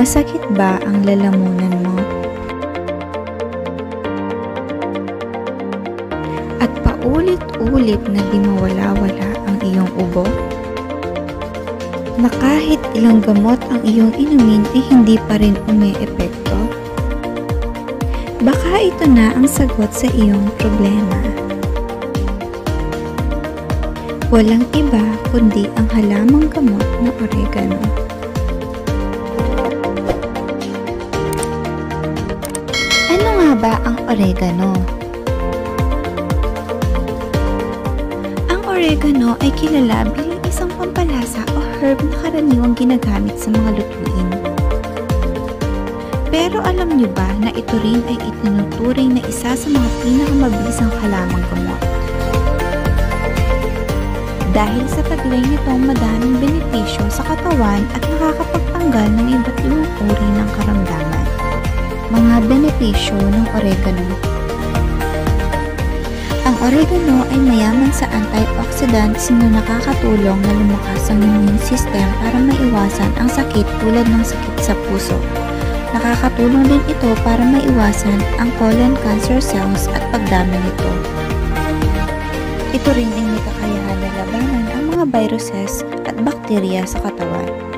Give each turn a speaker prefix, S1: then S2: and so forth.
S1: Masakit ba ang lalamunan mo? At paulit-ulit na di mawala-wala ang iyong ubo? Na kahit ilang gamot ang iyong inumin ay hindi pa rin umi-epekto? Baka ito na ang sagot sa iyong problema. Walang iba kundi ang halamang gamot na oregano. Ano nga ba ang oregano? Ang oregano ay kilala bilang isang pampalasa o herb na karaniwang ginagamit sa mga lutuin. Pero alam niyo ba na ito rin ay itinuturing na isa sa mga pinakamabisang halamang gamot? Dahil sa taglay nitong madaming benepisyo sa katawan at nakakapagtanggal ng iba't ibang uri ng karamdaman. Mga benepisyo ng oregano Ang oregano ay mayaman sa antioxidants na nakakatulong na lumakas ang immune system para maiwasan ang sakit tulad ng sakit sa puso. Nakakatulong din ito para maiwasan ang colon cancer cells at pagdami nito. Ito rin ay may na labanan ang mga viruses at bakterya sa katawan.